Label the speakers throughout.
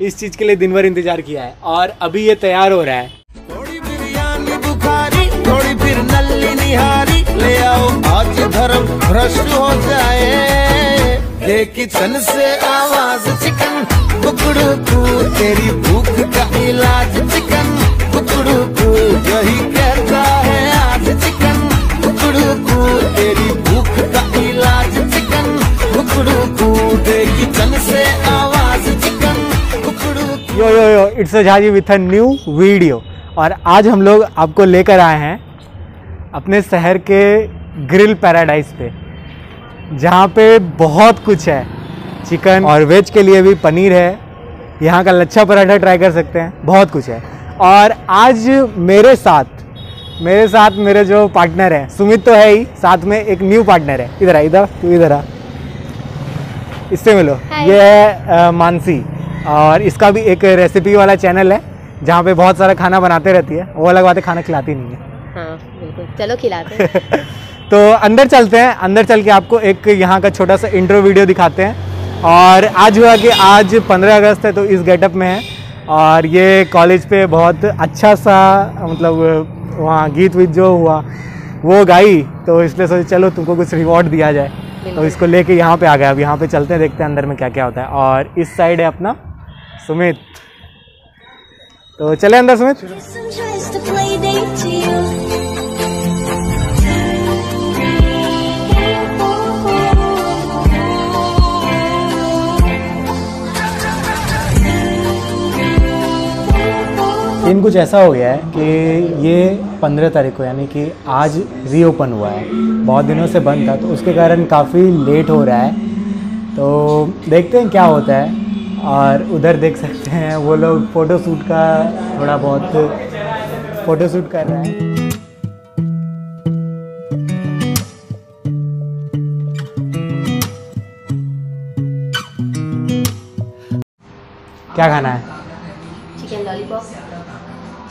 Speaker 1: इस चीज़ के लिए दिन भर इंतज़ार किया है और अभी ये तैयार हो रहा है।
Speaker 2: थोड़ी बिरयानी बुखारी, थोड़ी फिर नल्ली निहारी। ले आओ, आज धर्म भ्रष्ट हो। जाए ये किचन से आवाज़ चिकन, बुकड़ू तेरी भूख का इलाज चिकन, बुकड़ू यही
Speaker 1: it's Jhaji with a new video. और आज हम लोग आपको लेकर आए हैं अपने शहर के ग्रिल पैराडाइज पे जहाँ पे बहुत कुछ है। चिकन और वेज के लिए भी पनीर है। यहाँ का लच्छा पराठा ट्राई कर सकते हैं बहुत कुछ है। और आज मेरे साथ मेरे साथ मेरे जो पार्टनर है सुमित तो है ही साथ में एक न्यू पार्टनर है। इधर आ इधर तू इधर आ। इससे मिलो. ये है मानसी। और इसका भी एक रेसिपी वाला चैनल है जहाँ पे बहुत सारा खाना बनाते रहती है। वो अलग बात है खाना खिलाती नहीं है।
Speaker 3: हाँ बिल्कुल। चलो खिलाते हैं।
Speaker 1: तो अंदर चलते हैं। अंदर चल के आपको एक यहाँ का छोटा सा इंट्रो वीडियो दिखाते हैं। और आज हुआ कि आज 15 अगस्त है तो इस गेटअप में है। और ये कॉलेज पे बहुत अच्छा सा मतलब वहाँ गीत वीत जो हुआ वो गाई। तो इसलिए सोचे चलो तुमको कुछ रिवॉर्ड दिया जाए। तो इसको लेके यहाँ पे आ गए। अब यहाँ पे चलते हैं देखते हैं अंदर में क्या क्या होता है। और इस साइड है अपना सुमित। तो चले अंदर सुमित. सीन कुछ ऐसा हो गया है कि ये पंद्रह तारीख को यानी कि आज रीओपन हुआ है। बहुत दिनों से बंद था तो उसके कारण काफ़ी लेट हो रहा है। तो देखते हैं क्या होता है। और उधर देख सकते हैं वो लोग फ़ोटो शूट का थोड़ा बहुत फ़ोटो शूट कर रहे हैं। क्या खाना है?
Speaker 3: चिकन लॉलीपॉप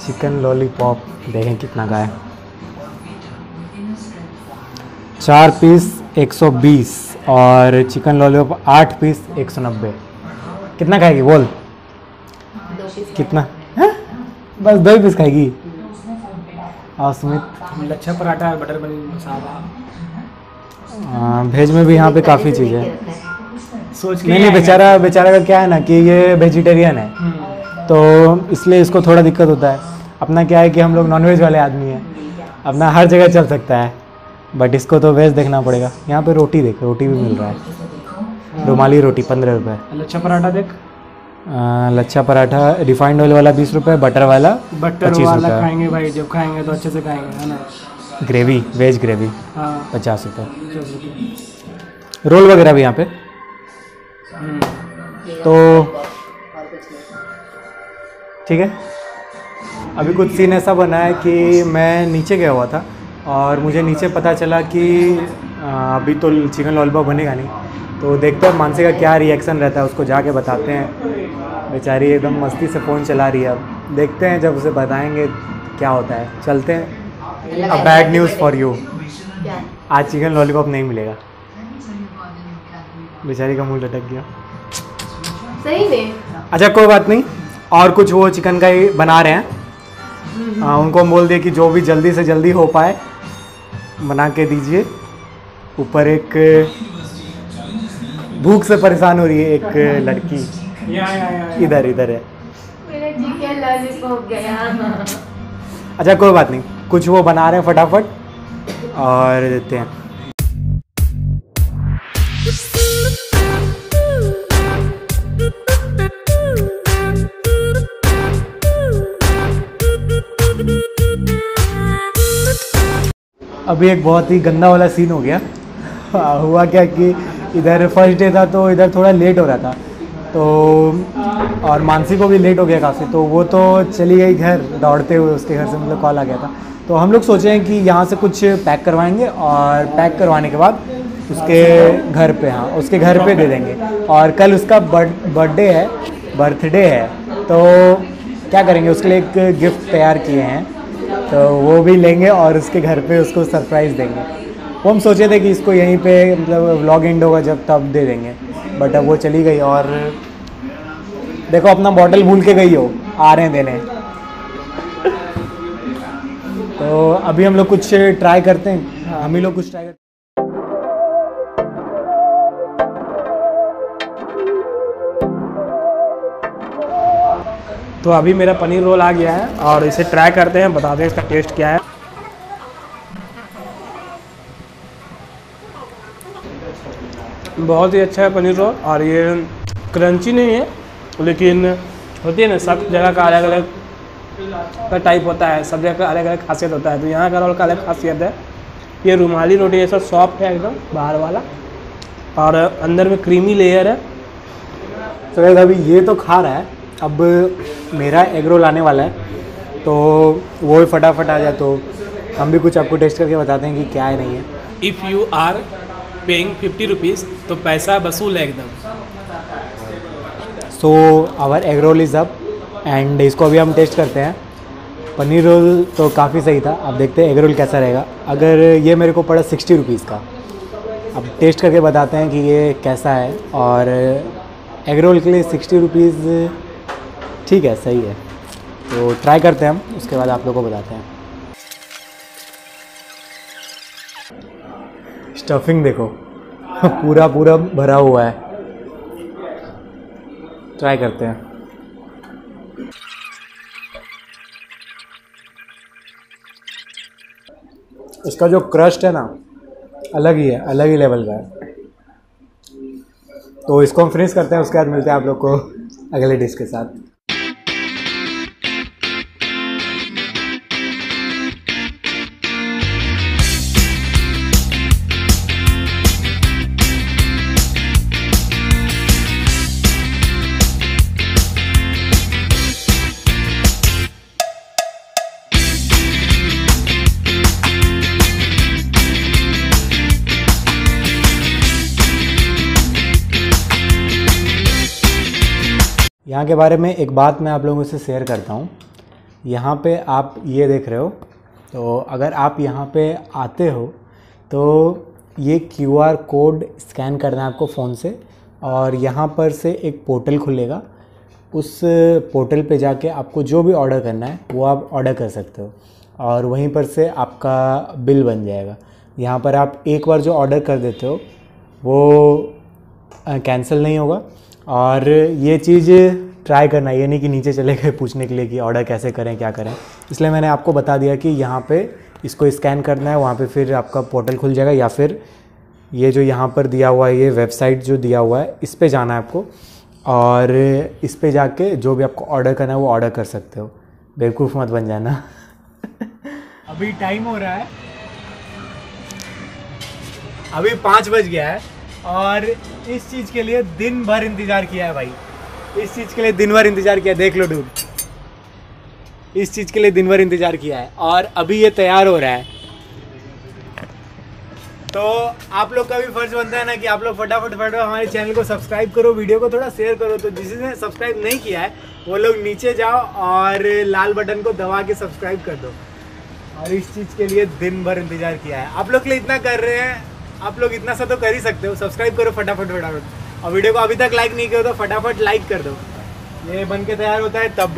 Speaker 1: चिकन लॉलीपॉप देखें कितना का है चार पीस 120 और चिकन लॉलीपॉप आठ पीस 190 कितना खाएगी बोल। कितना? हैं? बस दो ही पीस खाएगी। और सुमित?
Speaker 4: लच्छा पराठा और बटर पनीर मसाला।
Speaker 1: भेज में भी यहाँ पे काफ़ी चीज़ है।
Speaker 4: सोच के
Speaker 1: नहीं नहीं बेचारा बेचारा का क्या है ना कि ये वेजिटेरियन है।
Speaker 4: हम्म,
Speaker 1: तो इसलिए इसको थोड़ा दिक्कत होता है। अपना क्या है कि हम लोग नॉनवेज वाले आदमी हैं। अपना हर जगह चल सकता है। बट इसको तो वेज देखना पड़ेगा। यहाँ पे रोटी देख रोटी भी मिल रहा है। रुमाली रोटी पंद्रह रुपये
Speaker 4: लच्छा पराठा देख।
Speaker 1: लच्छा पराठा रिफाइंड ऑयल वाला बीस रुपये बटर वाला
Speaker 4: बटर वाला खाएँगे भाई जब खाएँगे तो अच्छे से खाएँगे है ना?
Speaker 1: ग्रेवी वेज ग्रेवी
Speaker 4: हाँ।
Speaker 1: पचास रुपये रोल वगैरह भी यहाँ पे?
Speaker 4: हम्म,
Speaker 1: तो ठीक है। अभी कुछ सीन ऐसा बना है कि मैं नीचे गया हुआ था और मुझे नीचे पता चला कि अभी तो चिकन लॉलीपॉप बनेगा नहीं। तो देखते हैं मानसी का क्या रिएक्शन रहता है उसको जाके बताते हैं। बेचारी एकदम मस्ती से फ़ोन चला रही है अब। देखते हैं जब उसे बताएँगे क्या होता है। चलते हैं। A bad news for you आज चिकन लॉलीपॉप नहीं मिलेगा। बेचारी का मुँह लटक गया।
Speaker 3: सही में।
Speaker 1: अच्छा कोई बात नहीं। और कुछ वो चिकन का ही बना रहे हैं। आ, उनको हम बोल दिए कि जो भी जल्दी से जल्दी हो पाए बना के दीजिए। ऊपर एक भूख से परेशान हो रही है एक लड़की। इधर इधर है। अच्छा कोई बात नहीं। कुछ वो बना रहे हैं फटाफट और देते हैं। अभी एक बहुत ही गंदा वाला सीन हो गया। हुआ क्या कि इधर फ़र्स्ट डे था तो इधर थोड़ा लेट हो रहा था। तो और मानसी को भी लेट हो गया काफ़ी तो वो तो चली गई घर, दौड़ते हुए उसके घर से मतलब कॉल आ गया था। तो हम लोग सोचे हैं कि यहाँ से कुछ पैक करवाएँगे और पैक करवाने के बाद उसके घर पे हाँ उसके घर पे दे देंगे। और कल उसका बर्थडे है बर्थडे है तो क्या करेंगे, उसके लिए एक गिफ्ट तैयार किए हैं। तो वो भी लेंगे और उसके घर पे उसको सरप्राइज़ देंगे। वो हम सोचे थे कि इसको यहीं पे मतलब व्लॉग एंड होगा जब तब दे देंगे। बट अब वो चली गई और देखो अपना बॉटल भूल के गई हो आ रहे हैं देने। तो अभी हम लोग कुछ ट्राई करते हैं। हम ही लोग कुछ ट्राई करते
Speaker 4: तो अभी मेरा पनीर रोल आ गया है और इसे ट्राई करते हैं बताते हैं इसका टेस्ट क्या है। बहुत ही अच्छा है पनीर रोल, और ये क्रंची नहीं है, लेकिन होती है ना, सब जगह का अलग अलग का टाइप होता है, सब जगह का अलग अलग खासियत होता है। तो यहाँ का रोल का अलग खासियत है। ये रुमाली रोटी जैसा सॉफ्ट है एकदम, बाहर वाला, और अंदर में क्रीमी लेयर है।
Speaker 1: तो अभी ये तो खा रहा है, अब मेरा एग रोल आने वाला है तो वो भी फटाफट आ जाए तो हम भी कुछ आपको टेस्ट करके बताते हैं कि क्या है, नहीं है।
Speaker 4: If you are paying fifty rupees तो पैसा वसूल है एकदम।
Speaker 1: So our egg roll is up and इसको अभी हम टेस्ट करते हैं। पनीर रोल तो काफ़ी सही था। अब देखते हैं एग रोल कैसा रहेगा। अगर ये मेरे को पड़ा सिक्सटी रुपीज़ का, अब टेस्ट करके बताते हैं कि ये कैसा है। और एग रोल के लिए सिक्सटी रुपीज़ ठीक है, सही है। तो ट्राई करते हैं हम, उसके बाद आप लोगों को बताते हैं। स्टफिंग देखो। पूरा पूरा भरा हुआ है। ट्राई करते हैं। इसका जो क्रस्ट है ना, अलग ही है, अलग ही लेवल का है। तो इसको हम फिनिश करते हैं, उसके बाद मिलते हैं आप लोग को अगले डिश के साथ। यहाँ के बारे में एक बात मैं आप लोगों से शेयर करता हूँ। यहाँ पे आप ये देख रहे हो तो अगर आप यहाँ पे आते हो तो ये क्यू आर कोड स्कैन करना है आपको फ़ोन से और यहाँ पर से एक पोर्टल खुलेगा। उस पोर्टल पे जाके आपको जो भी ऑर्डर करना है, वो आप ऑर्डर कर सकते हो और वहीं पर से आपका बिल बन जाएगा। यहाँ पर आप एक बार जो ऑर्डर कर देते हो, वो कैंसिल नहीं होगा। और ये चीज़ ट्राई करना ये नहीं कि नीचे चले गए पूछने के लिए कि ऑर्डर कैसे करें, क्या करें। इसलिए मैंने आपको बता दिया कि यहाँ पे इसको स्कैन करना है, वहाँ पे फिर आपका पोर्टल खुल जाएगा या फिर ये जो यहाँ पर दिया हुआ है, ये वेबसाइट जो दिया हुआ है, इस पर जाना है आपको। और इस पर जाके जो भी आपको ऑर्डर करना है, वो ऑर्डर कर सकते हो। बेवकूफ़ मत बन जाना। अभी टाइम हो रहा है। अभी पाँच बज गया है। और इस चीज़ के लिए दिन भर इंतज़ार किया है भाई। इस चीज़ के लिए दिन भर इंतज़ार किया देख लो डूड इस चीज़ के लिए दिन भर इंतज़ार किया है और अभी ये तैयार हो रहा है। तो आप लोग का भी फ़र्ज़ बनता है ना कि आप लोग फटाफट फटाफट हमारे चैनल को सब्सक्राइब करो वीडियो को थोड़ा शेयर करो। तो जिसने सब्सक्राइब नहीं किया है, वो लोग नीचे जाओ और लाल बटन को दबा के सब्सक्राइब कर दो। और इस चीज़ के लिए दिन भर इंतज़ार किया है। आप लोग के लिए इतना कर रहे हैं आप लोग इतना सा तो कर ही सकते हो। सब्सक्राइब करो फटाफट फटाफट। और वीडियो को अभी तक लाइक नहीं किया तो फटाफट लाइक कर दो। ये बन के तैयार होता है, तब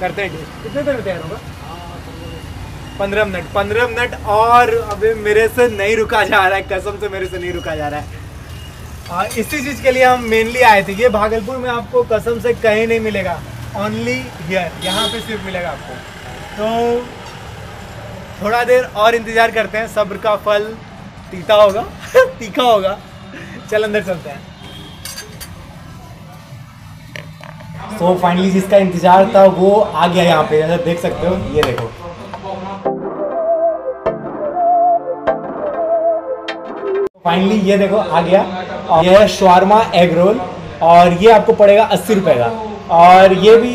Speaker 1: करते हैं। कितने देर में तैयार होगा? पंद्रह मिनट पंद्रह मिनट और अभी मेरे से नहीं रुका जा रहा है। कसम से मेरे से नहीं रुका जा रहा है। हाँ इसी चीज़ के लिए हम मेनली आए थे। ये भागलपुर में आपको कसम से कहीं नहीं मिलेगा। ओनली हियर यहाँ पे सिर्फ़ मिलेगा आपको। तो थोड़ा देर और इंतज़ार करते हैं। सब्र का फल तीता होगा, तीखा होगा। चल अंदर चलते हैं। तो फाइनली जिसका इंतज़ार था वो आ गया यहाँ पे जैसे देख सकते हो, ये देखो। फाइनली ये देखो, आ गया। और ये है शवारमा एग रोल और ये आपको पड़ेगा अस्सी रुपए का। और ये भी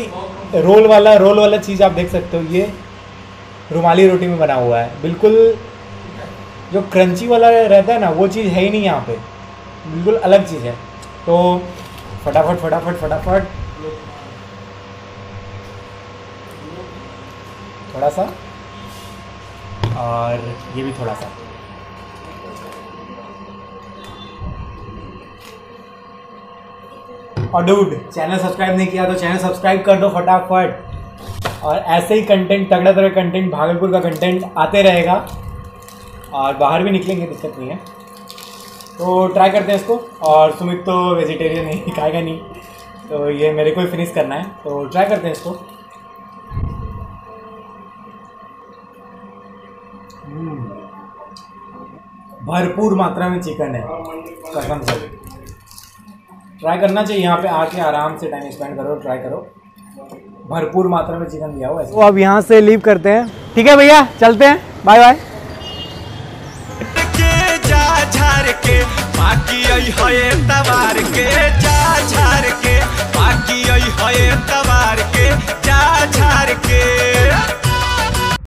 Speaker 1: रोल वाला रोल वाला चीज़ आप देख सकते हो, ये रुमाली रोटी में बना हुआ है। बिल्कुल जो क्रंची वाला रहता है ना, वो चीज़ है ही नहीं यहाँ पे। बिल्कुल अलग चीज़ है। तो फटाफट फटाफट फटाफट। थोड़ा सा। और ये भी थोड़ा सा। और डूड चैनल सब्सक्राइब नहीं किया तो चैनल सब्सक्राइब कर दो फटाफट। और ऐसे ही कंटेंट तगड़ा तगड़ा कंटेंट भागलपुर का कंटेंट आते रहेगा। और बाहर भी निकलेंगे, दिक्कत नहीं है। तो ट्राई करते हैं इसको। और सुमित तो वेजिटेरियन है, खाएगा नहीं। तो ये मेरे को ही फिनिश करना है। तो ट्राई करते हैं इसको। हम्म। भरपूर मात्रा में चिकन है। कसम से। ट्राई करना चाहिए, यहाँ पे आके आराम से टाइम स्पेंड करो ट्राई करो। भरपूर मात्रा में चिकन दिया हुआ है। तो अब यहाँ से लीव करते हैं। ठीक है भैया, चलते हैं। बाय बाय
Speaker 5: के, बाकी आई है तवार के, जा झार के, बाकी आई है तवार के, जा झार के।